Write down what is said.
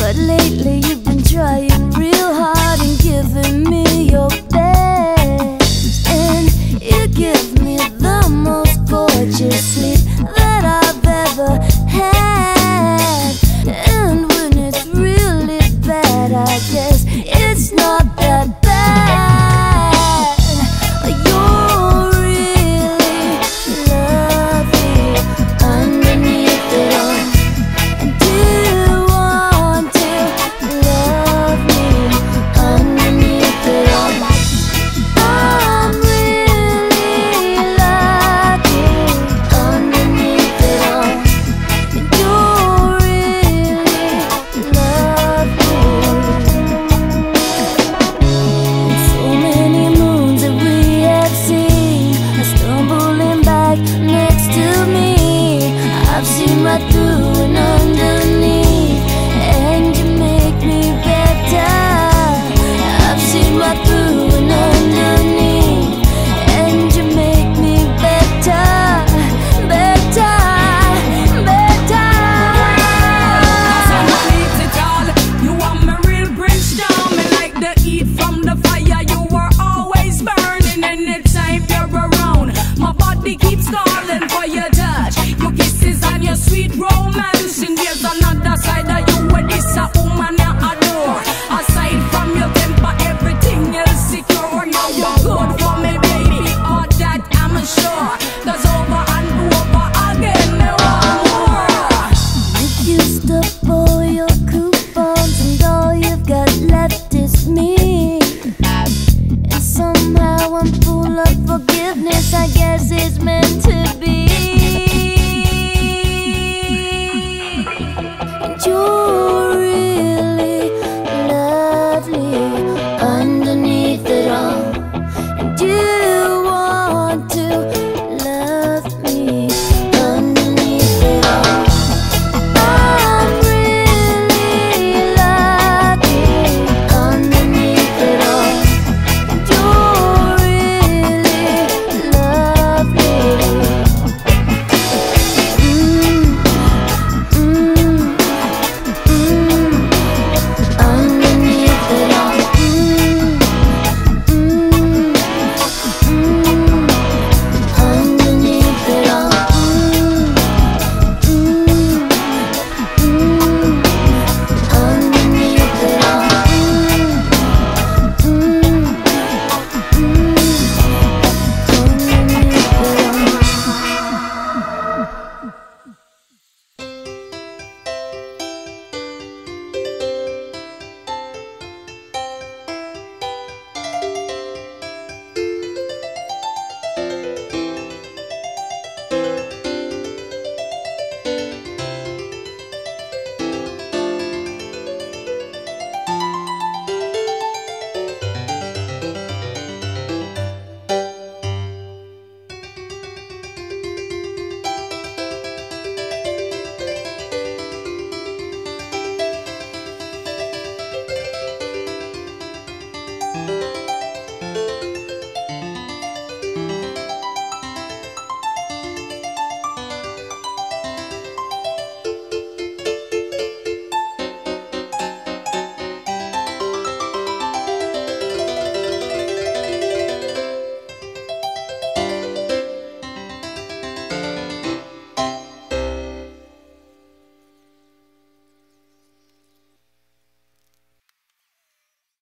But lately you've been trying sweet romance. And there's another side of you where this a woman I adore. Aside from your temper, everything else secure. Now you're good for me, baby. All that I'm sure. That's over and over again, there are more. You used up all your coupons, and all you've got left is me. And somehow I'm full of forgiveness. I guess it's meant.